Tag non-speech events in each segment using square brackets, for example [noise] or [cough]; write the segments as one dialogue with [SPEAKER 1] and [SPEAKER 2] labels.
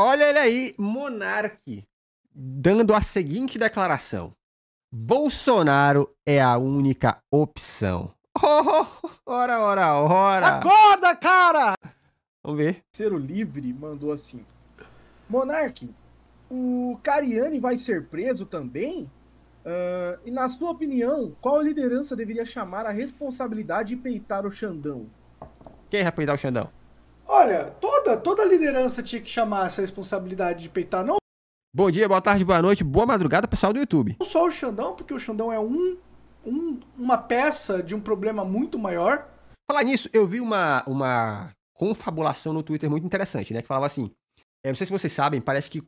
[SPEAKER 1] Olha ele aí, Monarque, dando a seguinte declaração: Bolsonaro é a única opção. Oh, [laughs] ora, ora, ora.
[SPEAKER 2] Acorda, cara!
[SPEAKER 1] Vamos ver.
[SPEAKER 2] Ciro Livre mandou assim: Monarque, o Cariani vai ser preso também? Uh, e na sua opinião, qual liderança deveria chamar a responsabilidade de peitar o Xandão?
[SPEAKER 1] Quem vai peitar o Xandão?
[SPEAKER 2] Olha, toda, toda liderança tinha que chamar essa responsabilidade de peitar, não
[SPEAKER 1] Bom dia, boa tarde, boa noite, boa madrugada, pessoal do YouTube.
[SPEAKER 2] Não só o Xandão, porque o Xandão é um, um, uma peça de um problema muito maior.
[SPEAKER 1] Falar nisso, eu vi uma, uma confabulação no Twitter muito interessante, né? Que falava assim: eu não sei se vocês sabem, parece que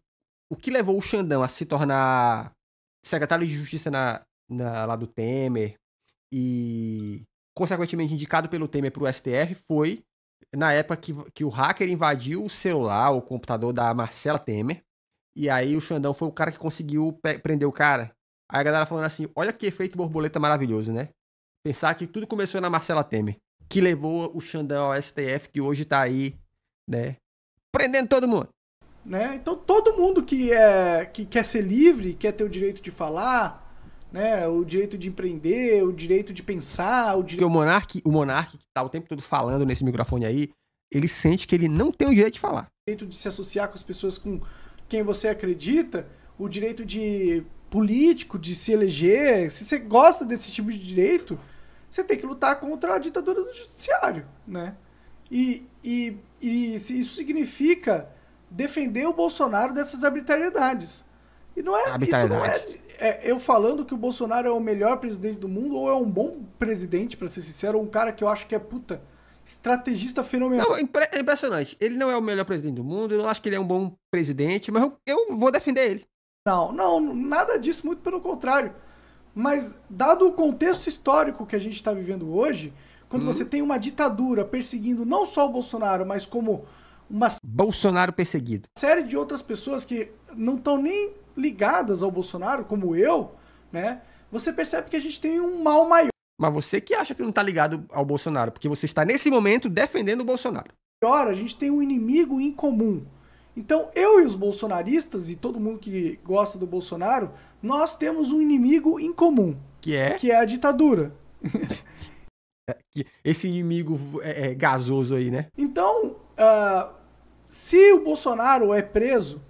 [SPEAKER 1] o que levou o Xandão a se tornar secretário de Justiça na, na, lá do Temer e, consequentemente, indicado pelo Temer para o STF foi na época que, que o hacker invadiu o celular, o computador da Marcela Temer. E aí o Xandão foi o cara que conseguiu prender o cara. Aí a galera falando assim: olha que efeito borboleta maravilhoso, né? Pensar que tudo começou na Marcela Temer, que levou o Xandão ao STF, que hoje tá aí, né? Prendendo todo mundo.
[SPEAKER 2] Né? Então todo mundo que, é, que quer ser livre, quer ter o direito de falar, né? O direito de empreender, o direito de pensar, o direito.
[SPEAKER 1] Porque o monarque, o monarque que tá o tempo todo falando nesse microfone aí, ele sente que ele não tem o direito de falar.
[SPEAKER 2] O direito de se associar com as pessoas com quem você acredita, o direito de político, de se eleger. Se você gosta desse tipo de direito, você tem que lutar contra a ditadura do judiciário, né? E, e, e isso significa defender o Bolsonaro dessas arbitrariedades. E não é, isso não é, é, eu falando que o Bolsonaro é o melhor presidente do mundo ou é um bom presidente, para ser sincero, ou um cara que eu acho que é puta estrategista fenomenal.
[SPEAKER 1] Não, é impressionante. Ele não é o melhor presidente do mundo, eu não acho que ele é um bom presidente, mas eu, eu vou defender ele.
[SPEAKER 2] Não, não, nada disso, muito pelo contrário. Mas, dado o contexto histórico que a gente está vivendo hoje, quando hum. você tem uma ditadura perseguindo não só o Bolsonaro, mas como uma
[SPEAKER 1] Bolsonaro perseguido.
[SPEAKER 2] série de outras pessoas que não estão nem ligadas ao Bolsonaro, como eu, né? Você percebe que a gente tem um mal maior.
[SPEAKER 1] Mas você que acha que não está ligado ao Bolsonaro, porque você está nesse momento defendendo o Bolsonaro.
[SPEAKER 2] Pior, a gente tem um inimigo em comum. Então, eu e os bolsonaristas e todo mundo que gosta do Bolsonaro, nós temos um inimigo em comum.
[SPEAKER 1] Que é?
[SPEAKER 2] Que é a ditadura. [laughs]
[SPEAKER 1] É, esse inimigo é, é, gasoso aí, né?
[SPEAKER 2] Então, uh, se o Bolsonaro é preso,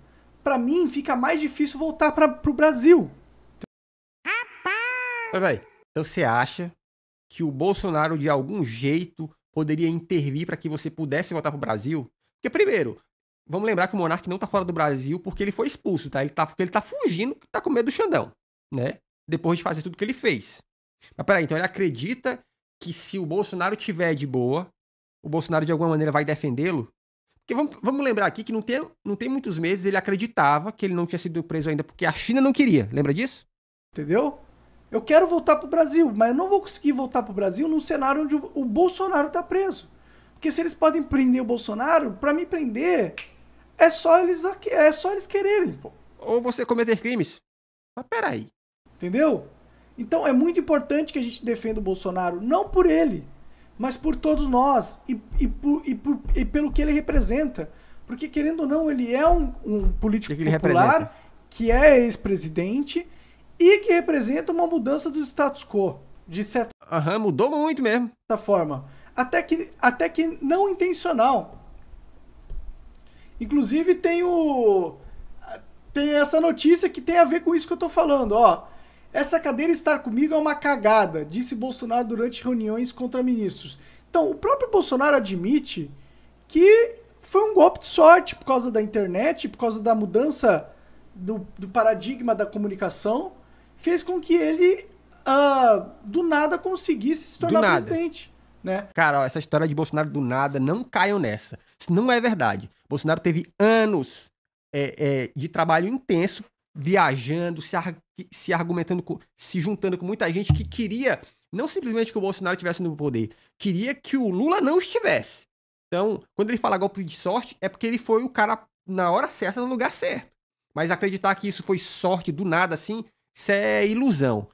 [SPEAKER 2] para mim fica mais difícil voltar para pro Brasil.
[SPEAKER 1] Peraí, então você acha que o Bolsonaro de algum jeito poderia intervir para que você pudesse voltar pro Brasil? Porque primeiro, vamos lembrar que o Monark não tá fora do Brasil porque ele foi expulso, tá? Ele tá porque ele tá fugindo, tá com medo do Xandão, né? Depois de fazer tudo que ele fez. Mas peraí, então ele acredita que se o Bolsonaro tiver de boa, o Bolsonaro de alguma maneira vai defendê-lo? Porque vamos, vamos lembrar aqui que não tem, não tem muitos meses ele acreditava que ele não tinha sido preso ainda porque a China não queria. Lembra disso?
[SPEAKER 2] Entendeu? Eu quero voltar pro Brasil, mas eu não vou conseguir voltar pro Brasil num cenário onde o Bolsonaro tá preso. Porque se eles podem prender o Bolsonaro, para me prender, é só eles é só eles quererem, pô.
[SPEAKER 1] Ou você cometer crimes. Mas peraí.
[SPEAKER 2] Entendeu? Então é muito importante que a gente defenda o Bolsonaro, não por ele, mas por todos nós e, e, por, e, por, e pelo que ele representa. Porque, querendo ou não, ele é um, um político que popular representa? que é ex-presidente e que representa uma mudança do status quo, de certa
[SPEAKER 1] Aham, mudou muito mesmo.
[SPEAKER 2] forma. Até que, até que não intencional. Inclusive tem o. Tem essa notícia que tem a ver com isso que eu tô falando, ó. Essa cadeira estar comigo é uma cagada, disse Bolsonaro durante reuniões contra ministros. Então, o próprio Bolsonaro admite que foi um golpe de sorte por causa da internet, por causa da mudança do, do paradigma da comunicação, fez com que ele uh, do nada conseguisse se tornar presidente. Né?
[SPEAKER 1] Cara, ó, essa história de Bolsonaro do nada, não caiam nessa. Isso não é verdade. Bolsonaro teve anos é, é, de trabalho intenso viajando, se, ar se argumentando, com, se juntando com muita gente que queria não simplesmente que o Bolsonaro estivesse no poder, queria que o Lula não estivesse. Então, quando ele fala golpe de sorte, é porque ele foi o cara na hora certa, no lugar certo. Mas acreditar que isso foi sorte do nada, assim, isso é ilusão.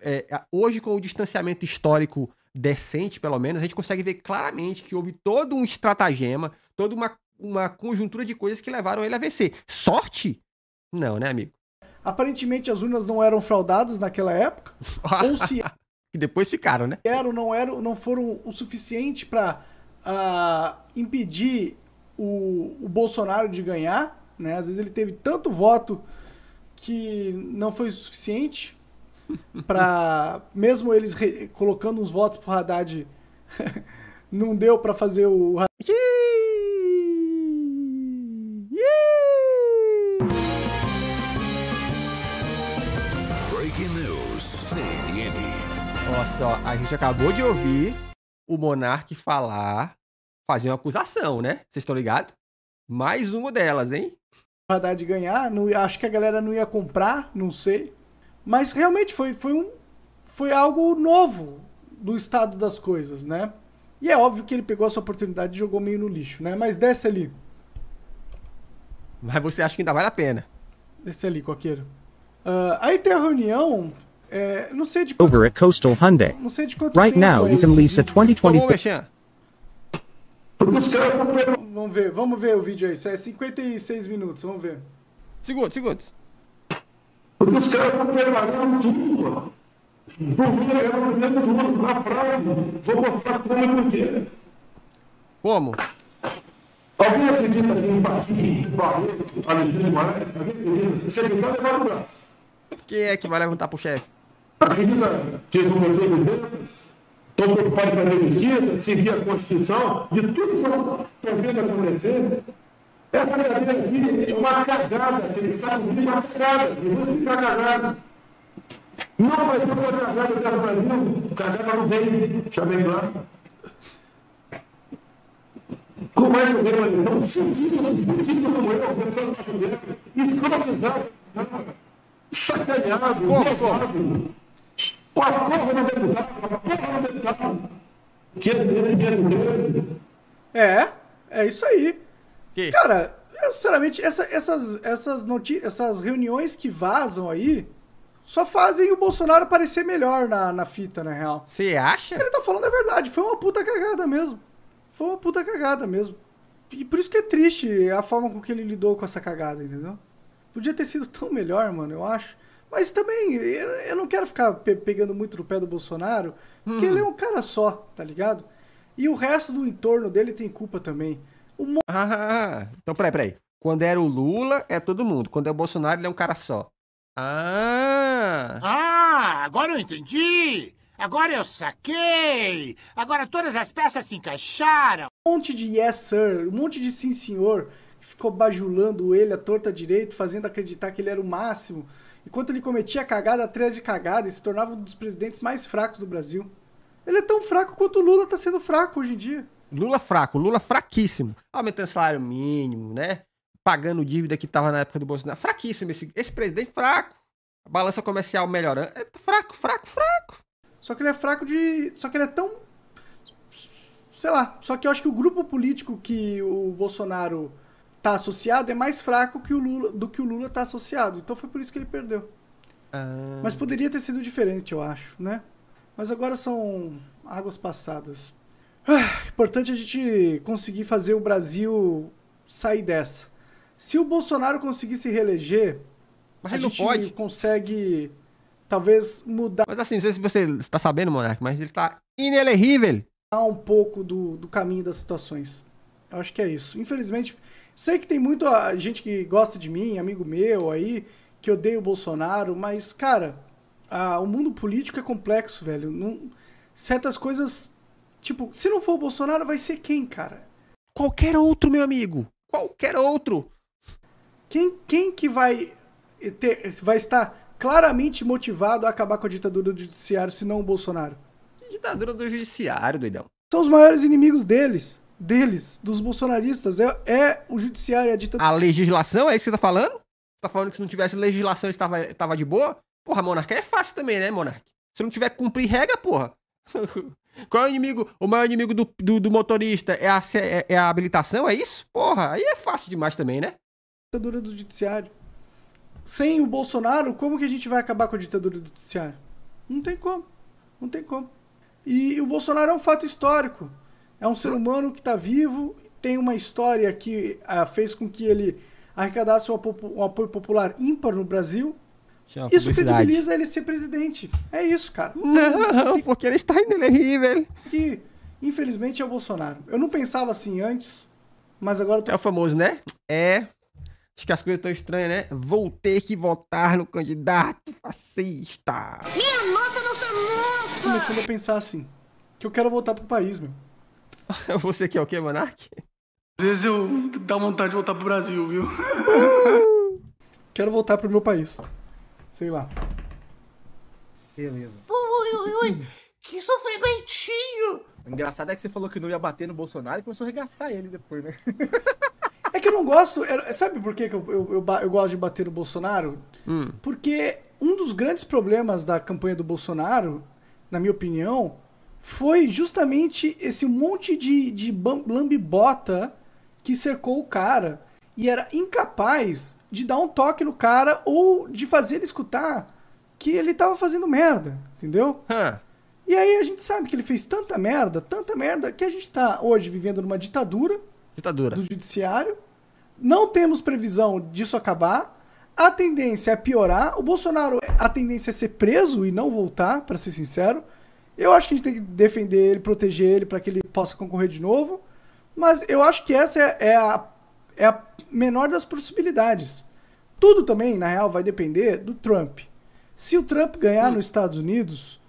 [SPEAKER 1] É, hoje, com o distanciamento histórico decente, pelo menos, a gente consegue ver claramente que houve todo um estratagema, toda uma, uma conjuntura de coisas que levaram ele a vencer. Sorte? Não, né, amigo?
[SPEAKER 2] Aparentemente as urnas não eram fraudadas naquela época. [laughs] ou se
[SPEAKER 1] que depois ficaram, né?
[SPEAKER 2] eram, não eram, não foram o suficiente para impedir o, o Bolsonaro de ganhar. Né? Às vezes ele teve tanto voto que não foi suficiente [laughs] para mesmo eles colocando uns votos pro Haddad [laughs] não deu para fazer o
[SPEAKER 1] a gente acabou de ouvir o Monark falar, fazer uma acusação, né? Vocês estão ligados? Mais uma delas, hein?
[SPEAKER 2] Haddad ganhar, não, acho que a galera não ia comprar, não sei. Mas realmente foi, foi, um, foi algo novo do estado das coisas, né? E é óbvio que ele pegou essa oportunidade e jogou meio no lixo, né? Mas desce ali,
[SPEAKER 1] Mas você acha que ainda vale a pena?
[SPEAKER 2] desce ali, coqueiro. Ah, aí tem a reunião, é, não sei de quanto,
[SPEAKER 3] over at Coastal Hyundai.
[SPEAKER 2] não sei de quanto
[SPEAKER 3] Right now,
[SPEAKER 2] é
[SPEAKER 3] you can lease a
[SPEAKER 2] vídeo.
[SPEAKER 3] 2020
[SPEAKER 1] Vamos,
[SPEAKER 2] ver, vamos ver o vídeo aí. Isso é 56 minutos, vamos ver.
[SPEAKER 1] Segundos, segundos.
[SPEAKER 4] Os caras estão preparando tudo, mim, é o primeiro turno, na frase. Vou mostrar como e por quê.
[SPEAKER 1] Como?
[SPEAKER 4] Alguém acredita em Faquinha, Barreto, Alexandre Moraes? Alguém acredita? Você acredita, levar no braço.
[SPEAKER 1] Quem é que vai levantar pro chefe?
[SPEAKER 4] Acredita que eles vão meter os dedos? Estão preocupados em fazer justiça, seguir a Constituição, de tudo que eu estou vendo acontecer. Essa brincadeira aqui é uma cagada, que eles sabem de uma cagada. Eu vou explicar cagada. Não vai ter uma cagada dentro do Brasil. Cagada não vem, deixa bem claro. Como é que eu venho uma eleição? Fudido, fudido como eu, pensando na Juliana, escrotizado, sacaneado,
[SPEAKER 1] Como.
[SPEAKER 4] Com a porra do deputado, a porra do deputado. É desse dinheiro dele.
[SPEAKER 2] É, é isso aí.
[SPEAKER 1] Que?
[SPEAKER 2] Cara, eu, sinceramente, essa- essas, essas, essas reuniões que vazam aí só fazem o Bolsonaro parecer melhor na, na fita, na real.
[SPEAKER 1] Você acha?
[SPEAKER 2] Ele tá falando a verdade, foi uma puta cagada mesmo. Foi uma puta cagada mesmo. E por isso que é triste a forma com que ele lidou com essa cagada, entendeu? Podia ter sido tão melhor, mano, eu acho. Mas também, eu, eu não quero ficar pe- pegando muito no pé do Bolsonaro, porque ele é um cara só, tá ligado? E o resto do entorno dele tem culpa também. O Mo-
[SPEAKER 1] Ah, então peraí, peraí. Quando era o Lula, é todo mundo. Quando é o Bolsonaro, ele é um cara só. Ah!
[SPEAKER 5] Ah, agora eu entendi! Agora eu saquei! Agora todas as peças se encaixaram!
[SPEAKER 2] monte de yes sir, um monte de sim senhor, que ficou bajulando ele à torta direito, fazendo acreditar que ele era o máximo. Enquanto ele cometia cagada atrás de cagada e se tornava um dos presidentes mais fracos do Brasil. Ele é tão fraco quanto o Lula tá sendo fraco hoje em dia.
[SPEAKER 1] Lula fraco, Lula fraquíssimo. Aumentando salário mínimo, né? Pagando dívida que tava na época do Bolsonaro. Fraquíssimo esse, esse presidente fraco. A balança comercial melhorando. É fraco, fraco, fraco.
[SPEAKER 2] Só que ele é fraco de. Só que ele é tão. Sei lá. Só que eu acho que o grupo político que o Bolsonaro tá associado é mais fraco que o Lula, do que o Lula tá associado. Então foi por isso que ele perdeu.
[SPEAKER 1] Ah,
[SPEAKER 2] Mas poderia ter sido diferente, eu acho, né? Mas agora são águas passadas. Ah, importante a gente conseguir fazer o Brasil sair dessa. Se o Bolsonaro conseguir se reeleger,
[SPEAKER 1] Mas
[SPEAKER 2] a gente
[SPEAKER 1] pode.
[SPEAKER 2] consegue talvez mudar
[SPEAKER 1] Mas assim, não sei se você está sabendo, Monark, mas ele tá inelegível.
[SPEAKER 2] um pouco do, do caminho das situações. Eu acho que é isso. Infelizmente, sei que tem muita gente que gosta de mim, amigo meu aí, que odeia o Bolsonaro, mas, cara, a- o mundo político é complexo, velho. Não- certas coisas, tipo, se não for o Bolsonaro, vai ser quem, cara?
[SPEAKER 1] Qualquer outro, meu amigo. Qualquer outro.
[SPEAKER 2] Quem, quem que vai, ter, vai estar claramente motivado a acabar com a ditadura do judiciário, se não o Bolsonaro?
[SPEAKER 1] Ditadura do judiciário, doidão.
[SPEAKER 2] São os maiores inimigos deles, deles, dos bolsonaristas. É, é o judiciário, é a ditadura.
[SPEAKER 1] A legislação, é isso que você tá falando? Você tá falando que se não tivesse legislação estava, estava de boa? Porra, Monarca é fácil também, né, Monarca? Se não tiver que cumprir regra, porra. [laughs] Qual é o inimigo? O maior inimigo do, do, do motorista é a, é, é a habilitação, é isso? Porra, aí é fácil demais também, né?
[SPEAKER 2] ditadura do judiciário. Sem o Bolsonaro, como que a gente vai acabar com a ditadura do judiciário? Não tem como. Não tem como. E o Bolsonaro é um fato histórico. É um ser humano que está vivo, tem uma história que ah, fez com que ele arrecadasse um apo- um apoio popular ímpar no Brasil.
[SPEAKER 1] Chama
[SPEAKER 2] Isso
[SPEAKER 1] publicidade.
[SPEAKER 2] credibiliza ele ser presidente. É isso, cara. [laughs]
[SPEAKER 1] Não, porque ele está indo horrível.
[SPEAKER 2] Que, infelizmente, é o Bolsonaro. Eu não pensava assim antes, mas agora eu tô
[SPEAKER 1] É o famoso, né? É. Acho que as coisas estão estranhas, né? Vou ter que votar no candidato fascista.
[SPEAKER 3] Minha nossa, nossa, nossa!
[SPEAKER 2] começando a pensar assim. Que eu quero voltar pro país, meu. [laughs]
[SPEAKER 1] Você quer o quê, Monark?
[SPEAKER 2] Às vezes eu dá vontade de voltar pro Brasil, viu? quero voltar pro meu país. Sei lá.
[SPEAKER 6] Beleza.
[SPEAKER 5] Ui, ui, ui, que sofrimentinho!
[SPEAKER 6] O engraçado é que você falou que não ia bater no Bolsonaro e começou a arregaçar ele depois, né?
[SPEAKER 2] É que eu não gosto. é- Sabe por que que eu, eu, eu, eu gosto de bater no Bolsonaro?
[SPEAKER 1] Hum.
[SPEAKER 2] Porque um dos grandes problemas da campanha do Bolsonaro, na minha opinião, foi justamente esse monte de, de lambibota que cercou o cara e era incapaz de dar um toque no cara ou de fazer ele escutar que ele tava fazendo merda, entendeu?
[SPEAKER 1] Hã?
[SPEAKER 2] E aí a gente sabe que ele fez tanta merda, tanta merda, que a gente tá hoje vivendo numa ditadura
[SPEAKER 1] Ditadura.
[SPEAKER 2] do judiciário. Não temos previsão disso acabar. A tendência é piorar. O Bolsonaro, a tendência é ser preso e não voltar, para ser sincero. Eu acho que a gente tem que defender ele, proteger ele para que ele possa concorrer de novo. Mas eu acho que essa é, é a, é a menor das possibilidades. Tudo também, na real, vai depender do Trump. Se o Trump ganhar nos Estados Unidos,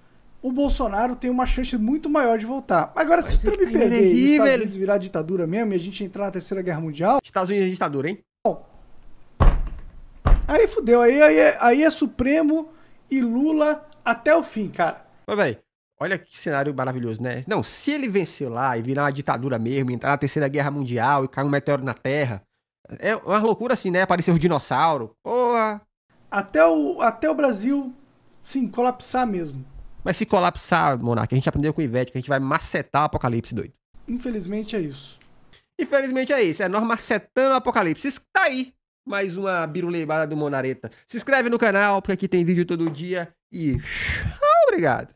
[SPEAKER 2] o Bolsonaro tem uma chance muito maior de voltar. Agora, se o Trump
[SPEAKER 1] tá
[SPEAKER 2] perder e os. Estados Unidos virar ditadura mesmo e a gente entrar na Terceira Guerra Mundial,
[SPEAKER 1] Estados Unidos é ditadura, hein?
[SPEAKER 2] aí fudeu. Aí, aí, é, aí é Supremo e Lula até o fim, cara.
[SPEAKER 1] Mas, velho, olha que cenário maravilhoso, né? Não, se ele vencer lá e virar uma ditadura mesmo, entrar na Terceira Guerra Mundial e cair um meteoro na Terra, é uma loucura assim, né? Aparecer o dinossauro. Porra!
[SPEAKER 2] Até o, até o Brasil, sim, colapsar mesmo.
[SPEAKER 1] Mas se colapsar, Monark, a gente aprendeu com o Ivete que a gente vai macetar o apocalipse doido.
[SPEAKER 2] Infelizmente é isso.
[SPEAKER 1] Infelizmente é isso, é nós macetando o apocalipse. Isso tá aí. Mais uma biruleibada do Monareta. Se inscreve no canal, porque aqui tem vídeo todo dia. E. [laughs] Obrigado.